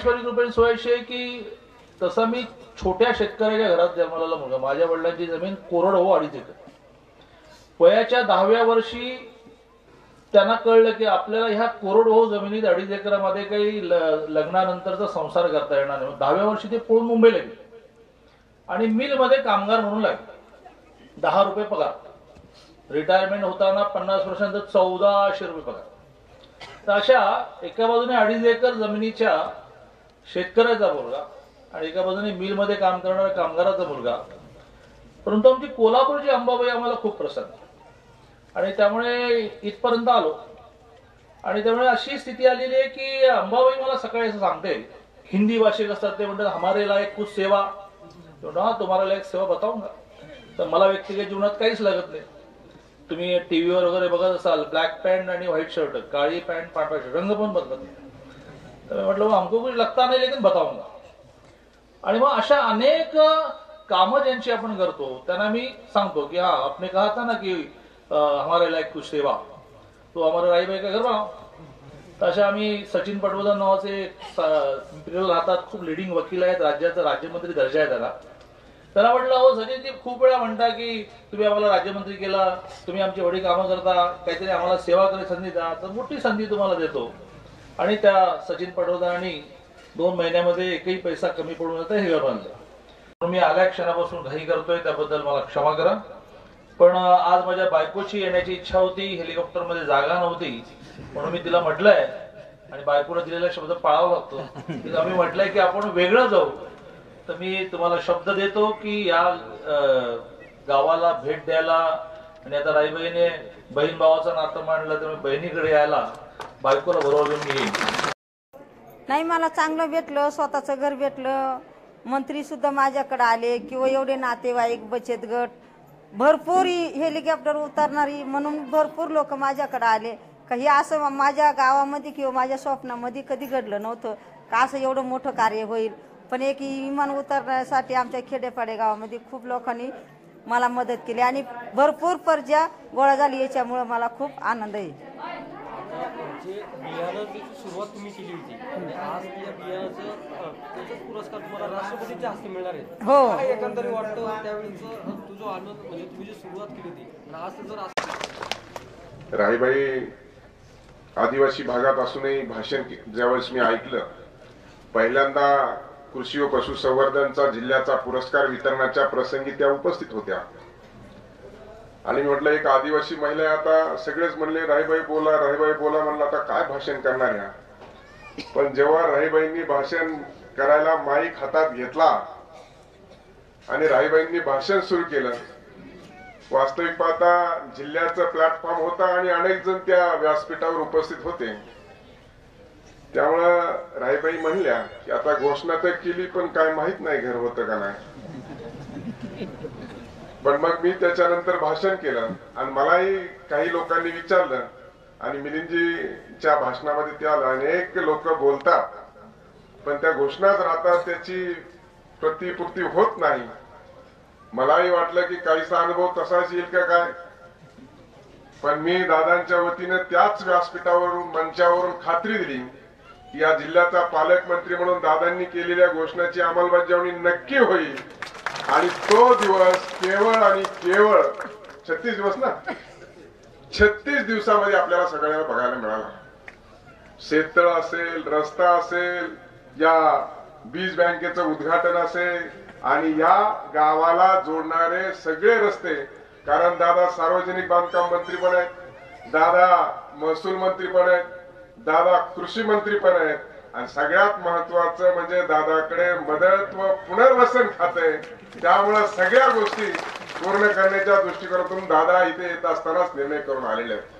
ईश्वरी कृपेने सोयीशी आहे की तसं मी छोट्या शेतकऱ्याच्या घरात जन्मलेला मुलगा. माझ्या वडिलांची जमीन कोरडवाहू अडीच एकर. वयाच्या दहाव्या वर्षी त्यांना कळलं की आपल्याला ह्या कोरडवाहू जमिनीत अडीच एकरामध्ये काही लग्नानंतरचा संसार करता येणार नाही. दहाव्या वर्षी ते पळून मुंबईला गेले. आणि मिलमध्ये कामगार म्हणून लागले. दहा रुपये पगार. रिटायरमेंट होताना पन्नास वर्षांचा चौदाशे रुपये पगार. तर अशा एका बाजूने अडीच एकर जमिनीच्या शेतकऱ्याचा मुलगा आणि एका बाजूने मिलमध्ये काम करणाऱ्या कामगाराचा मुलगा. परंतु आमची कोल्हापूरची अंबाबाई आम्हाला खूप प्रसन्न. आणि त्यामुळे इथपर्यंत आलो. आणि त्यामुळे अशी स्थिती आलेली आहे की अंबाबाई मला सकाळी असं सांगते हिंदी भाषिक असतात ते म्हणतात हमारे लायक कुछ सेवा. तो हा तुम्हाला लायक सेवा बताऊंगा. तर मला व्यक्तिगत जीवनात काहीच लागत नाही. तुम्ही टीव्हीवर वगैरे बघत असाल ब्लॅक पॅन्ट आणि व्हाईट शर्ट काळी पॅन्ट पांढरा शर्ट रंग पण बदलत नाही. तर मी म्हटलं मग हमको कुछ लगता नाही लेकिन बताऊंगा आणि मग अशा अनेक कामं ज्यांची आपण करतो त्यांना मी सांगतो की हा आपने कहा था ना की हमारे लायक कुछ सेवा. तो हमारे राईबाई का घर बनाव अशा आम्ही सचिन पटवर्धन नावाचे राहतात खूप लिडिंग वकील आहेत राज्याचा राज्यमंत्री दर्जा आहे त्याला. त्याला म्हटलं हो सचिनजी खूप वेळा म्हणता की तुम्ही आम्हाला राज्यमंत्री केला तुम्ही आमची एवढी कामं करता काहीतरी आम्हाला सेवा करायची संधी द्या तर मोठी संधी तुम्हाला देतो. आणि त्या सचिन पडोदांनी दोन महिन्यामध्ये एकही पैसा कमी पडून नये हे बांधलं म्हणून मी आल्या क्षणापासून घाई करतोय त्याबद्दल मला क्षमा करा. पण आज माझ्या बायकोची येण्याची इच्छा होती हेलिकॉप्टरमध्ये जागा नव्हती म्हणून मी तिला म्हटलंय आणि बायकोनं दिलेला शब्द पाळावा लागतो. तिला मी म्हटलंय की आपण वेगळं जाऊ. तर मी तुम्हाला शब्द देतो की या गावाला भेट द्यायला आणि आता राईबाईने बहीण भावाचं नातं मांडलं तर बहिणीकडे यायला बायकोला बरोबर घेऊन येईल नाही मला चांगलं भेटलं स्वतःचं घर भेटलं. मंत्री सुद्धा माझ्याकडे आले किंवा एवढे नातेवाईक बचत गट. भरपूर हेलिकॉप्टर उतरणारी म्हणून भरपूर लोक माझ्याकडे आले. का हे असं माझ्या गावामध्ये किंवा माझ्या स्वप्नामध्ये कधी घडलं नव्हतं. का असं एवढं मोठं कार्य होईल? पण एक विमान उतरण्यासाठी आमच्या खेडेपाडे गावामध्ये खूप लोकांनी मला मदत केली. आणि भरपूर पर्जा गोळा झाली याच्यामुळं मला खूप आनंद आहे. जे बियाणाची सुरुवात तुम्ही केली होती आणि आज या बियाणाचं त्याचाच पुरस्कार तुम्हाला राष्ट्रपतीच्या हस्ते मिळणार आहे हो. काय एकंदरीत वाटतं त्यावेळेचं तो जो आनंद म्हणजे तुम्ही जी सुरुवात केली होती आणि आज जर असं राहीबाई आदिवासी भागात असूनही भाषण के- ज्यावेळेस मी ऐकलं पहिल्यांदा कृषी व पशुसंवर्धनचा जिल्ह्याचा पुरस्कार वितरणाच्या प्रसंगी त्या उपस्थित होत्या आणि म्हटलं एक आदिवासी महिला आता सगळेच म्हणले राहीबाई बोला राहीबाई बोला. म्हणलं आता काय भाषण करणार या? पण जेव्हा राहीबाईंनी भाषण करायला माईक हातात घेतला आणि राहीबाईंनी भाषण सुरू केलं वास्तविक पाहता जिल्ह्याचा प्लॅटफॉर्म होता आणि अनेक जण त्या व्यासपीठावर उपस्थित होते. त्यामुळं राहीबाई म्हणल्या की आता घोषणा तर केली पण काय माहीत नाही घर होतं का नाही. पण मग मी त्याच्यानंतर भाषण केलं आणि मलाही काही लोकांनी विचारलं आणि मिलिंदजीच्या भाषणामध्ये त्या अनेक लोक बोलतात. पण त्या घोषणाच राहतात त्याची प्रतिपूर्ती होत नाही. मलाही वाटलं की काहीसा अनुभव तसाच येईल का काय? पण मी दादांच्या वतीनं त्याच व्यासपीठावरून मंचावरून खात्री दिली. की या जिल्ह्याचा पालकमंत्री म्हणून दादांनी केलेल्या घोषणाची अंमलबजावणी नक्की होईल. आणि तो दिवस केवळ आणि केवळ छत्तीस दिवस ना? छत्तीस दिवसामध्ये आपल्याला सगळ्यांना बघायला मिळाला. शेततळ असेल रस्ता असेल या बीज बँकेचं उद्घाटन असेल आणि या गावाला जोडणारे सगळे रस्ते कारण दादा सार्वजनिक बांधकाम मंत्री पण आहेत दादा महसूल मंत्री पण आहेत दादा कृषी मंत्री पण आहेत आणि सगळ्यात महत्वाचं म्हणजे दादाकडे मदत व पुनर्वसन खाते. त्यामुळे सगळ्या गोष्टी पूर्ण करण्याच्या दृष्टिकोनातून दादा इथे येत असतानाच निर्णय करून आलेले आहेत.